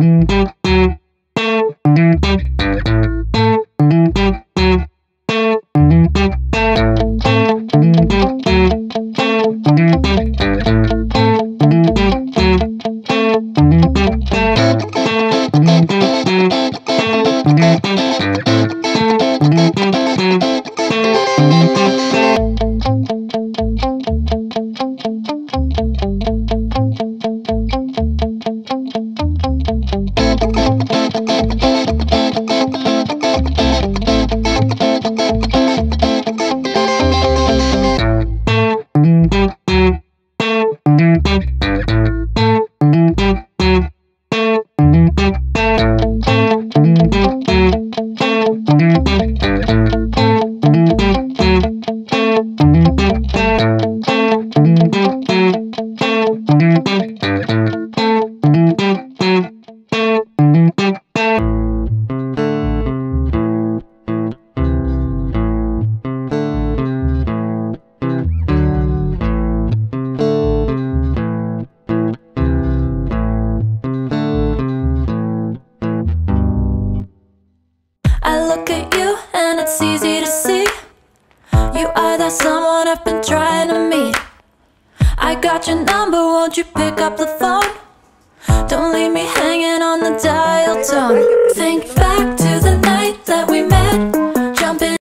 Thank you. I look at you and it's easy to see. You are that someone I've been trying to meet. I got your number, won't you pick up the phone? Don't leave me hanging on the dial tone. Think back